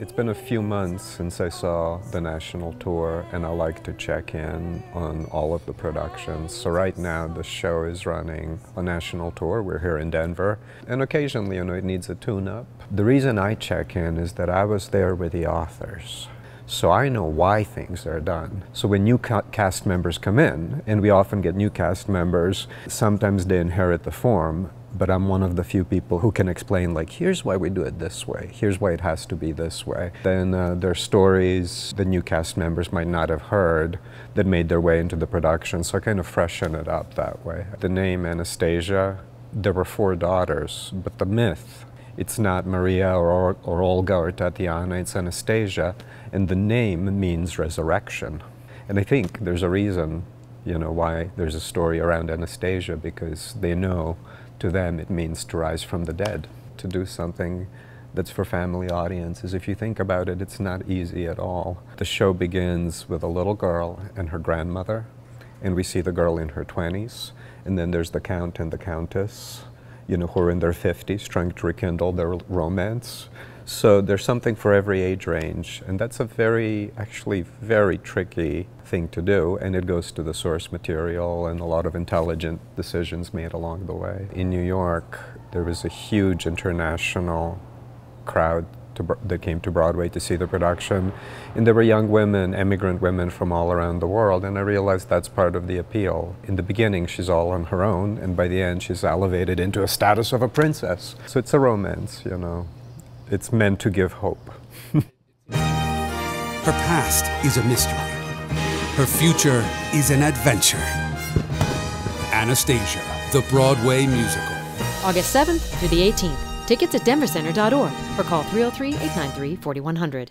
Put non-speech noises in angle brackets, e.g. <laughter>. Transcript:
It's been a few months since I saw the national tour and I like to check in on all of the productions. So right now the show is running a national tour. We're here in Denver and occasionally, you know, it needs a tune-up. The reason I check in is that I was there with the authors. So I know why things are done. So when new ca cast members come in, and we often get new cast members, sometimes they inherit the form, but I'm one of the few people who can explain, like, here's why we do it this way, here's why it has to be this way. Then uh, there are stories the new cast members might not have heard that made their way into the production, so I kind of freshen it up that way. The name Anastasia, there were four daughters, but the myth, it's not Maria or, or Olga or Tatiana, it's Anastasia, and the name means resurrection. And I think there's a reason, you know, why there's a story around Anastasia, because they know to them it means to rise from the dead, to do something that's for family audiences. If you think about it, it's not easy at all. The show begins with a little girl and her grandmother, and we see the girl in her 20s, and then there's the count and the countess, you know, who are in their 50s trying to rekindle their romance. So there's something for every age range, and that's a very, actually very tricky thing to do, and it goes to the source material and a lot of intelligent decisions made along the way. In New York, there was a huge international crowd to, that came to Broadway to see the production, and there were young women, immigrant women from all around the world, and I realized that's part of the appeal. In the beginning, she's all on her own, and by the end, she's elevated into a status of a princess. So it's a romance, you know it's meant to give hope. <laughs> Her past is a mystery. Her future is an adventure. Anastasia, the Broadway musical. August 7th through the 18th. Tickets at denvercenter.org or call 303 893 4100.